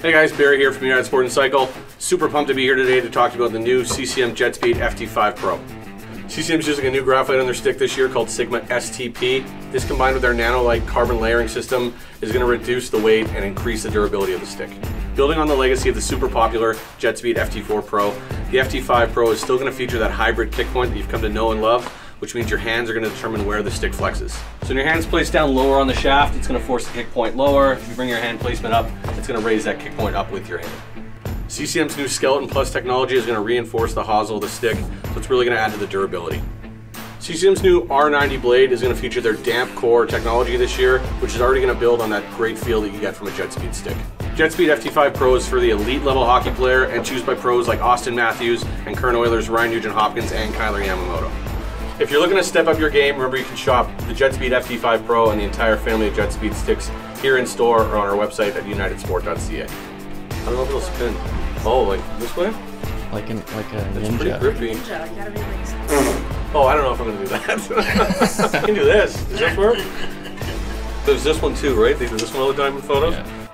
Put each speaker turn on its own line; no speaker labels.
Hey guys, Barry here from United Sport and Cycle. Super pumped to be here today to talk about the new CCM JetSpeed FT5 Pro. CCM's using a new graphite on their stick this year called Sigma STP. This combined with their nanolite carbon layering system is going to reduce the weight and increase the durability of the stick. Building on the legacy of the super popular JetSpeed FT4 Pro, the FT5 Pro is still going to feature that hybrid kick point that you've come to know and love, which means your hands are going to determine where the stick flexes. So when your hand's placed down lower on the shaft, it's going to force the kick point lower. If you bring your hand placement up, it's going to raise that kick point up with your hand. CCM's new Skeleton Plus technology is going to reinforce the hosel of the stick, so it's really going to add to the durability. CCM's new R90 blade is going to feature their damp core technology this year, which is already going to build on that great feel that you get from a JetSpeed stick. JetSpeed FT5 Pro is for the elite level hockey player and choose by pros like Auston Matthews and current Oilers Ryan Nugent Hopkins and Kailer Yamamoto. If you're looking to step up your game, remember you can shop the JetSpeed FT5 Pro and the entire family of JetSpeed sticks here in store or on our website at unitedsport.ca. I don't know if it'll spin. Oh, like this way?
Like an like a
It's
ninja.
pretty grippy.
Ninja, gotta be like.
Oh, I don't know if I'm gonna do that. I can do this. Does this work? There's this one too, right? They do this one all the time in photos.
Yeah.